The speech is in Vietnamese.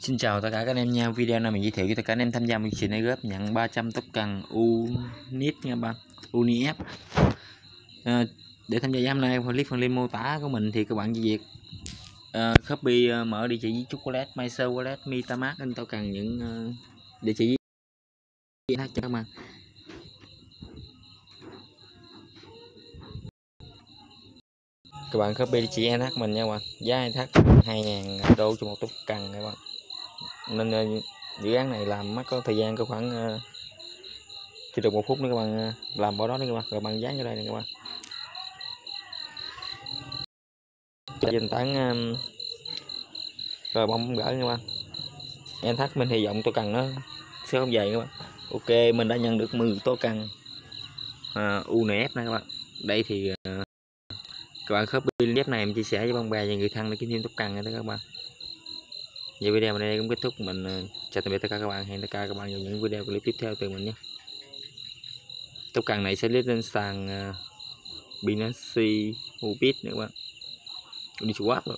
Xin chào tất cả các anh em nha. Video này mình giới thiệu cho tất cả anh em tham gia chương trình này góp nhận 300 tốc cần Unit nha bạn. Unif à, Để tham gia giám này click phần link mô tả của mình thì các bạn chỉ việc à, copy uh, mở địa chỉ với chocolate Myso Wallet Metamask anh tao cần những uh, địa chỉ cho các bạn. Các bạn copy địa chỉ NH mình nha các bạn. Giá NH 2.000 đô cho một túc cần các bạn nên ờ, dự án này làm mất có thời gian có khoảng ờ, chỉ được một phút nữa các bạn ờ, làm bỏ đó nữa các bạn rồi bạn dán vô đây này các bạn. Dành tảng rồi bông gỡ các bạn. Em thắc mình hy vọng tôi cần nó sẽ không dày các bạn. Ok mình đã nhận được 10 tô cần uh, UNF này các bạn. Đây thì uh, các bạn copy clip này em chia sẻ với bạn bè và người thân để kiếm thêm tốt cần nha các bạn. Vậy video này cũng kết thúc. Mình ờ, chào tạm biệt tất cả các bạn. Hẹn tất cả các bạn vào những video clip tiếp theo từ mình nhé. Tốc càng này sẽ list lên sàn uh, Binance Ubit nữa các bạn. Đi swap rồi.